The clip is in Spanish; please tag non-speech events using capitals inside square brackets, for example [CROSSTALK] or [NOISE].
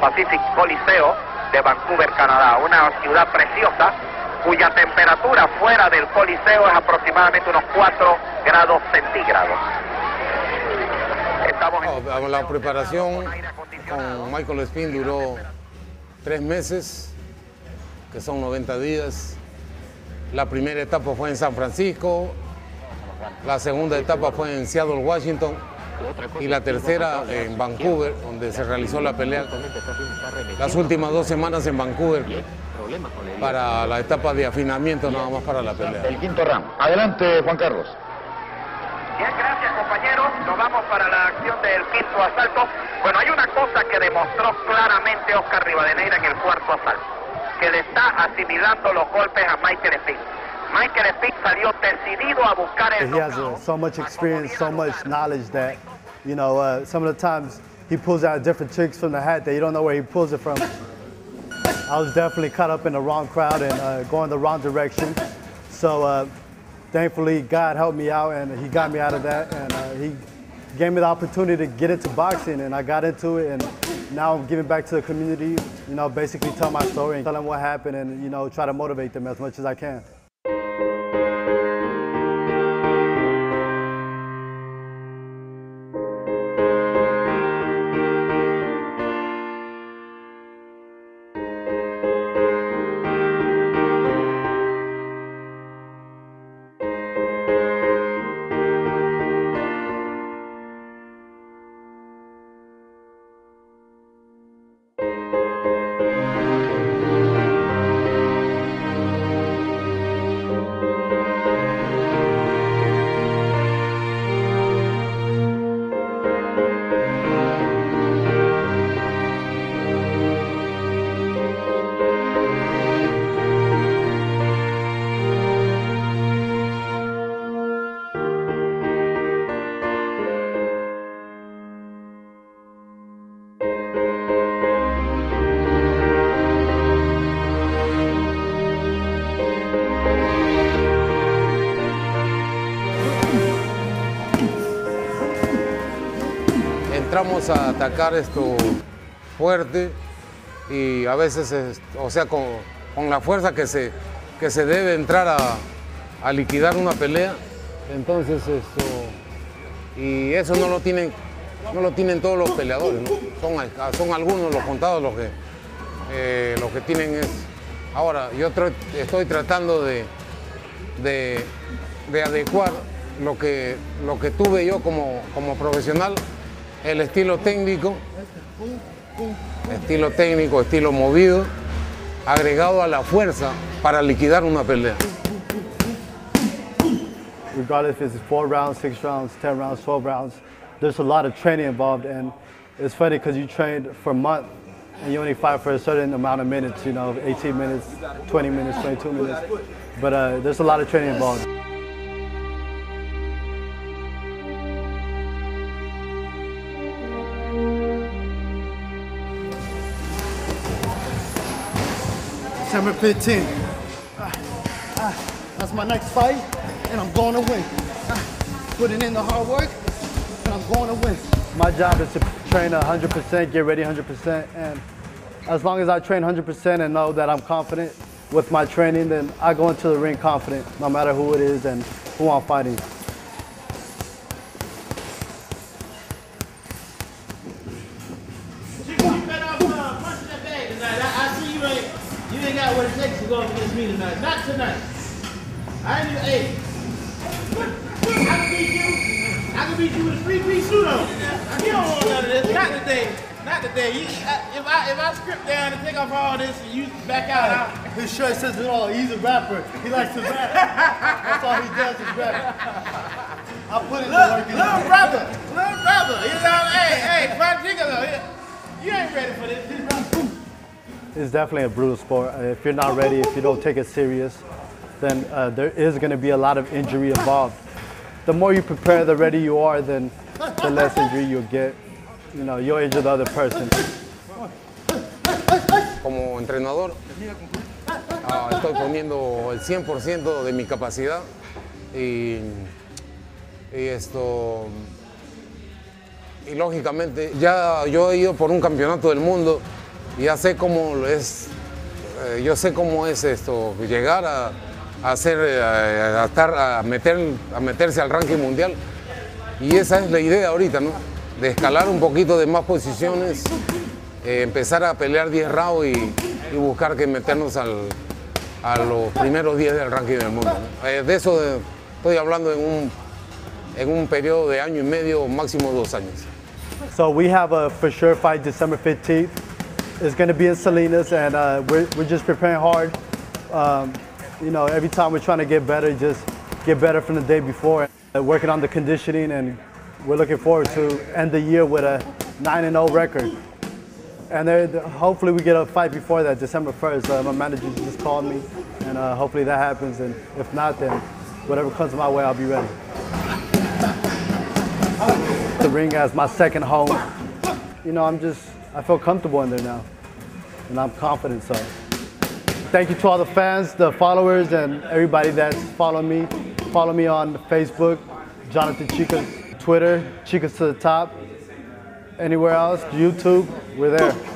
Pacific Coliseo de Vancouver, Canadá. Una ciudad preciosa cuya temperatura fuera del Coliseo es aproximadamente unos 4 grados centígrados. Estamos en... La preparación con Michael Spin duró tres meses, que son 90 días. La primera etapa fue en San Francisco, la segunda etapa fue en Seattle, Washington, y la tercera en Vancouver, donde se realizó la pelea. Las últimas dos semanas en Vancouver para la etapa de afinamiento nada más para la pelea. El quinto round. Adelante, Juan Carlos. Bien, gracias compañeros. Nos vamos para la acción del quinto asalto. Bueno, hay una cosa que demostró claramente Oscar Rivadeneira en el cuarto asalto, que le está asimilando los golpes a Michael Speed. Michael Speed salió decidido a buscar el He has uh, so much experience, so much knowledge that, you know, uh, some of the times he pulls out different tricks from the hat that you don't know where he pulls it from. I was definitely caught up in the wrong crowd and uh, going the wrong direction. So uh, thankfully, God helped me out and He got me out of that. And uh, He gave me the opportunity to get into boxing, and I got into it. And now I'm giving back to the community. You know, basically tell my story and tell them what happened, and you know, try to motivate them as much as I can. Entramos a atacar esto fuerte y a veces, o sea, con, la fuerza que se, que se debe entrar a, liquidar una pelea. Entonces, esto, y eso no lo tienen, no lo tienen todos los peleadores, son, son algunos los contados los que, eh, que tienen es. Ahora, yo estoy tratando de, de, adecuar lo que, lo que tuve yo como, como profesional el estilo técnico, estilo técnico, estilo movido, agregado a la fuerza para liquidar una pelea. Regardless if it's four rounds, six rounds, 10 rounds, 12 rounds, there's a lot of training involved and it's funny because you trained for a month and you only fight for a certain amount of minutes, you know, 18 minutes, 20 minutes, 22 minutes. But uh, there's a lot of training involved. September 15th. Uh, uh, that's my next fight, and I'm going to win. Uh, putting in the hard work, and I'm going to win. My job is to train 100%, get ready 100%, and as long as I train 100% and know that I'm confident with my training, then I go into the ring confident, no matter who it is and who I'm fighting. Go up against me tonight. Not tonight. I ain't even, hey. I can beat you. I can beat you with a three-piece suit on. You don't want none of this. Not today. Not today. You, I, if I if I script down and take off all this and you back out, I, [LAUGHS] his shirt says it all. He's a rapper. He likes to rap. That's all he does is rap. I put it little, the work. Little brother, little brother. You know, hey, hey, Fun You ain't ready for this it's definitely a brutal sport. Uh, if you're not ready, if you don't take it serious, then uh, there is going to be a lot of injury involved. The more you prepare, the ready you are, then the less injury you'll get. You know, you'll injure the other person. Como entrenador, uh, estoy poniendo el 100% de mi capacidad y, y esto y lógicamente ya yo he ido por un campeonato del mundo ya sé cómo es, eh, yo sé cómo es esto, llegar a, hacer, eh, a, estar, a, meter, a meterse al ranking mundial. Y esa es la idea ahorita, ¿no? De escalar un poquito de más posiciones, eh, empezar a pelear 10 rounds y, y buscar que meternos al, a los primeros 10 del ranking del mundo. Eh, de eso de- estoy hablando en un, en un periodo de año y medio, máximo dos años. So we have a for sure fight December 15th. It's going to be in Salinas, and uh, we're, we're just preparing hard. Um, you know, every time we're trying to get better, just get better from the day before. Uh, working on the conditioning, and we're looking forward to end the year with a 9 and 0 record. And there, hopefully we get a fight before that, December 1st. Uh, my manager just called me, and uh, hopefully that happens. And if not, then whatever comes my way, I'll be ready. The ring as my second home. You know, I'm just, I feel comfortable in there now, and I'm confident. So, thank you to all the fans, the followers, and everybody that's following me. Follow me on Facebook, Jonathan Chicas, Twitter, Chicas to the top. Anywhere else, YouTube, we're there.